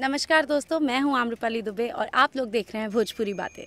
नमस्कार दोस्तों मैं हूँ आम्रपाली दुबे और आप लोग देख रहे हैं भोजपुरी बातें।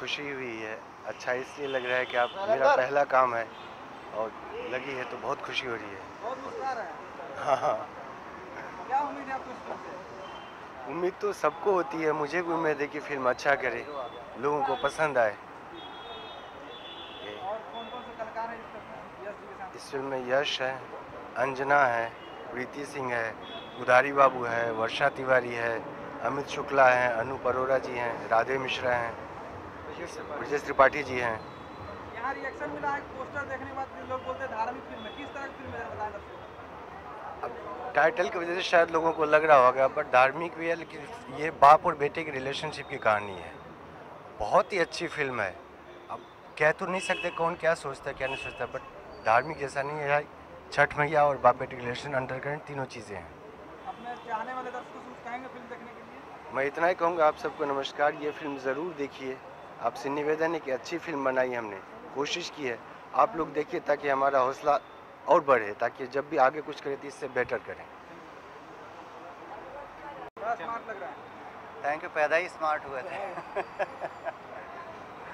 खुशी हुई है अच्छा इसलिए लग रहा है कि आप मेरा पहला काम है और लगी है तो बहुत खुशी हो रही है। हैं। हाँ उम्मीद तो सबको होती है मुझे भी उम्मीद है कि फ़िल्म अच्छा करे लोगों को पसंद आए। इस फ़िल्म में? यश है अंजना है प्रीति सिंह है उदारी बाबू है वर्षा तिवारी है अमित शुक्ला हैं अनु परोरा जी हैं राधे मिश्रा हैं। ब्रजेश त्रिपाठी जी हैं। यहाँ रिएक्शन मिला है पोस्टर देखने के बाद लोग बोलते हैं धार्मिक फ़िल्म है। किस तरह की फ़िल्म है? बताएँ अब टाइटल की वजह से शायद लोगों को लग रहा होगा बट धार्मिक भी है लेकिन ये बाप और बेटे की रिलेशनशिप की कहानी है। बहुत ही अच्छी फ़िल्म है। अब कह तो नहीं सकते कौन क्या सोचता है क्या नहीं सोचता बट धार्मिक जैसा नहीं है। छठ मैया और बाप बेटे की रिलेशन अंडरकरेंट तीनों चीज़ें हैं। मैं इतना ही कहूँगा आप सबको नमस्कार। ये फ़िल्म ज़रूर देखिए। आपसे निवेदन है कि अच्छी फ़िल्म बनाई हमने। कोशिश की है। आप लोग देखिए ताकि हमारा हौसला और बढ़े ताकि जब भी आगे कुछ करें तो इससे बेटर करें। बड़ा स्मार्ट लग रहा है थैंक यू पैदा ही स्मार्ट हुए थे।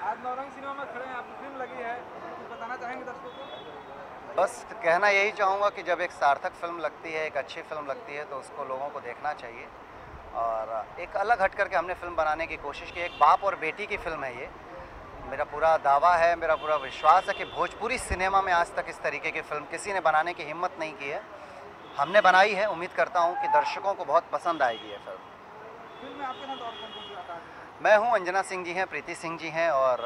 आज नौरंग सिनेमा में खड़े हैं आपकी फ़िल्म लगी है कुछ बताना चाहेंगे दर्शकों को? बस कहना यही चाहूँगा कि जब एक सार्थक फ़िल्म लगती है एक अच्छी फ़िल्म लगती है तो उसको लोगों को देखना चाहिए। और एक अलग हट करके हमने फ़िल्म बनाने की कोशिश की। एक बाप और बेटी की फ़िल्म है ये। मेरा पूरा दावा है मेरा पूरा विश्वास है कि भोजपुरी सिनेमा में आज तक इस तरीके की फ़िल्म किसी ने बनाने की हिम्मत नहीं की है। हमने बनाई है उम्मीद करता हूँ कि दर्शकों को बहुत पसंद आएगी ये फ़िल्म। में है? अंजना सिंह जी हैं प्रीति सिंह जी हैं और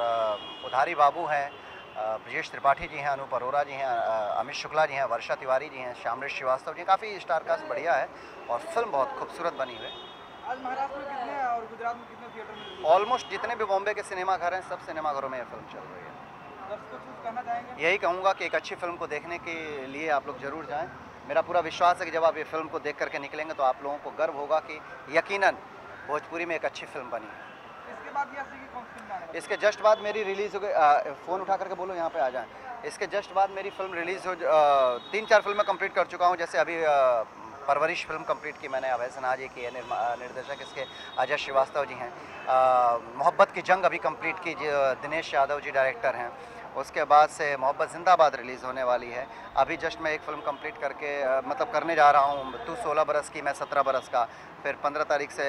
उधारी बाबू हैं ब्रजेश त्रिपाठी जी हैं अनूप अरोरा जी हैं अमित शुक्ला जी हैं वर्षा तिवारी जी हैं श्यामरेश श्रीवास्तव जी काफ़ी स्टार कास्ट बढ़िया है और फ़िल्म बहुत खूबसूरत बनी हुई है। आज महाराष्ट्र में कितने और गुजरात में कितने थिएटर में ऑलमोस्ट जितने भी बॉम्बे के सिनेमा घर हैं सब सिनेमाघरों में ये फ़िल्म चल रही है। यही कहूँगा कि एक अच्छी फ़िल्म को देखने के लिए आप लोग ज़रूर जाएँ। मेरा पूरा विश्वास है कि जब आप ये फ़िल्म को देख करके निकलेंगे तो आप लोगों को गर्व होगा कि यकीनन भोजपुरी में एक अच्छी फ़िल्म बनी है। इसके बाद फ़िल्म? इसके जस्ट बाद मेरी रिलीज़ हो गई फ़ोन उठा करके बोलो यहाँ पे आ जाएँ। इसके जस्ट बाद मेरी फ़िल्म रिलीज़ हो तीन चार फ़िल्में कंप्लीट कर चुका हूँ जैसे अभी परवरिश फ़िल्म कंप्लीट की मैंने अभय सिन्हा जी की है निर्देशक इसके अजय श्रीवास्तव जी हैं। मोहब्बत की जंग अभी कंप्लीट की दिनेश यादव जी डायरेक्टर हैं। उसके बाद से मोहब्बत जिंदाबाद रिलीज़ होने वाली है। अभी जस्ट मैं एक फ़िल्म कंप्लीट करके मतलब करने जा रहा हूँ, तू सोलह बरस की, मैं सत्रह बरस का। फिर पंद्रह तारीख से,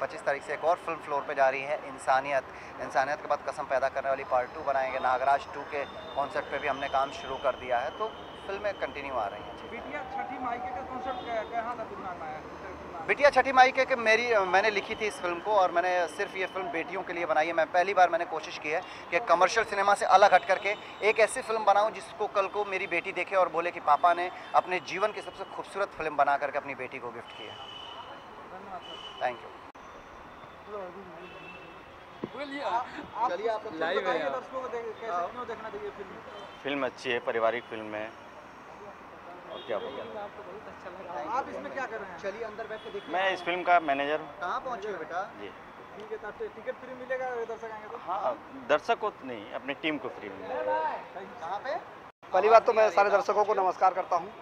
पच्चीस तारीख से एक और फ़िल्म फ्लोर पे जा रही है, इंसानियत। इंसानियत के बाद कसम पैदा करने वाली पार्ट टू बनाएँगे। नागराज टू के कॉन्सेप्ट पे भी हमने काम शुरू कर दिया है तो फ़िल्में कंटिन्यू आ रही हैं बिटिया छठी मायके का कॉन्सेप्ट कहाँ में आया की? बिटिया छठी माई के कि मेरी मैंने लिखी थी इस फ़िल्म को और मैंने सिर्फ़ ये फ़िल्म बेटियों के लिए बनाई है। मैं पहली बार मैंने कोशिश की है कि कमर्शियल सिनेमा से अलग हट करके एक ऐसी फ़िल्म बनाऊँ जिसको कल को मेरी बेटी देखे और बोले कि पापा ने अपने जीवन की सबसे खूबसूरत फ़िल्म बना करके अपनी बेटी को गिफ्ट किया। थैंक यू है यार। दर्शकों को देख कैसे क्यों देखना चाहिए फ़िल्म? फ़िल्म अच्छी है पारिवारिक फ़िल्म है। और क्या बोलूँ आप इसमें क्या कर रहे हैं? चलिए अंदर बैठ के देखिए। मैं इस फ़िल्म का मैनेजर हूँ। कहाँ पहुँचे हो बेटा? जी। ठीक है तो टिकट फ्री मिलेगा दर्शक आएँगे तो। हाँ दर्शक को नहीं अपनी टीम को फ्री मिलेगा। कहाँ पे? पहली बात तो मैं सारे दर्शकों को नमस्कार करता हूँ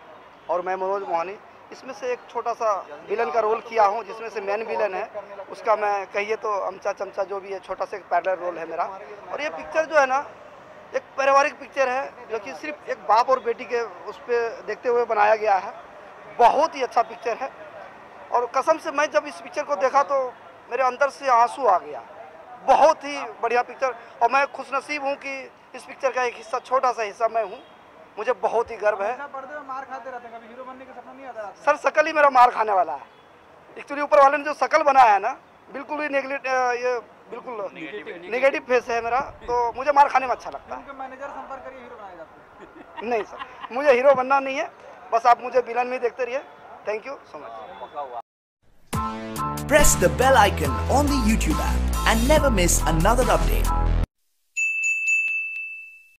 और मैं मनोज मोहानी। इसमें से एक छोटा सा विलन का रोल किया हूँ जिसमें से मेन विलन है। उसका मैं कहिए तो अमचा चमचा जो भी है छोटा सा एक पैरलर रोल है मेरा। और ये पिक्चर जो है ना एक पारिवारिक पिक्चर है जो कि सिर्फ़ एक बाप और बेटी के उस पर देखते हुए बनाया गया है। बहुत ही अच्छा पिक्चर है। और कसम से मैं जब इस पिक्चर को देखा तो मेरे अंदर से आँसू आ गया। बहुत ही बढ़िया पिक्चर और मैं खुशनसीब हूँ कि इस पिक्चर का एक हिस्सा छोटा सा हिस्सा मैं हूँ। मुझे बहुत ही गर्व है। हमेशा पर्दे में मार खाते रहते हैं। कभी हीरो बनने का सपना नहीं आता सर सकल ही मेरा मार खाने वाला है। एक्चुअली ऊपर वाले ने जो शकल बनाया है ना बिल्कुल भी नेगलेक्ट ये बिल्कुल नेगेटिव फेस है मेरा तो मुझे मार खाने में अच्छा लगता है। मैनेजर संपर्क करिए हीरो बनाया जाते है। नहीं सर मुझे हीरो बनना नहीं है बस आप मुझे विलन में देखते रहिए। Thank you so much Press the bell icon on the YouTube app and never miss another update.